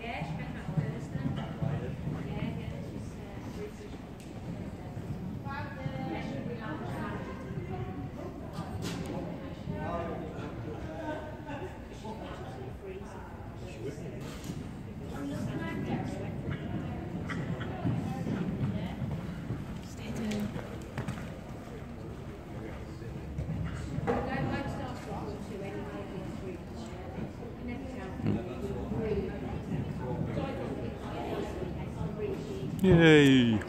Yes. Yay!